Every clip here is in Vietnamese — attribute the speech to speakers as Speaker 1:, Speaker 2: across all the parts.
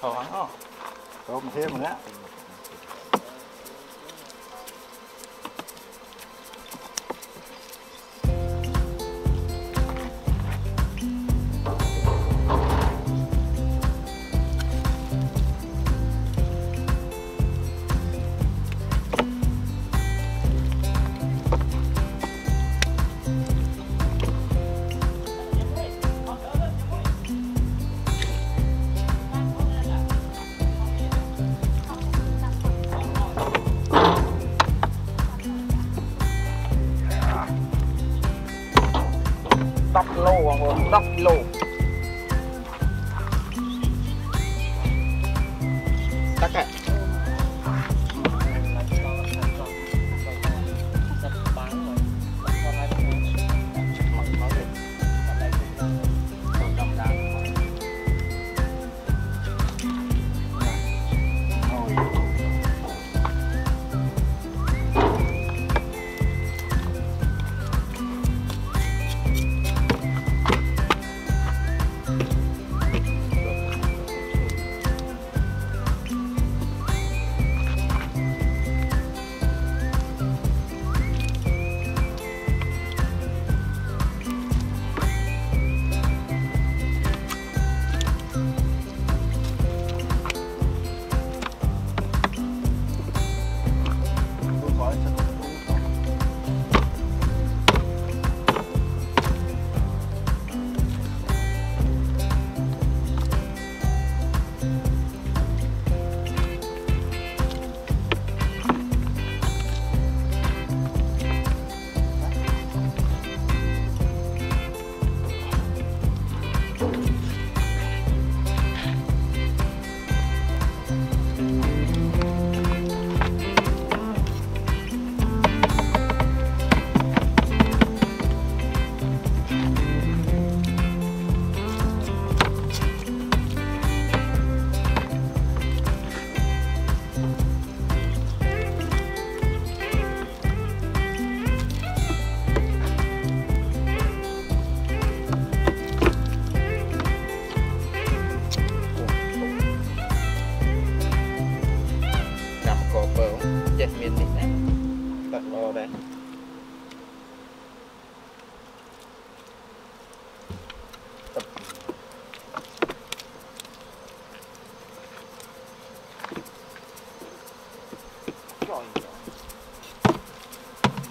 Speaker 1: thò hắn không
Speaker 2: tôm thêm rồi
Speaker 1: 10 lô mọi người 10 lô. tắt ạ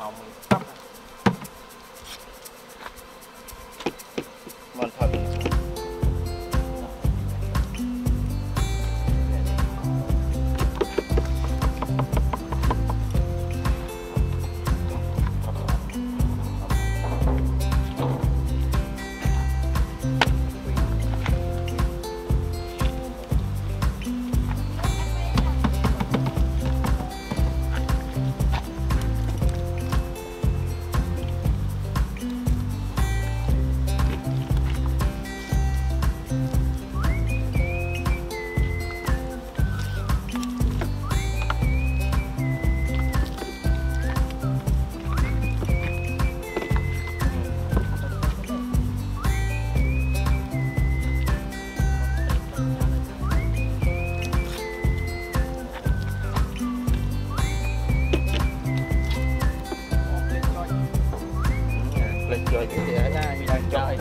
Speaker 1: hồng tóc lịch rồi chị để ra mình đang chơi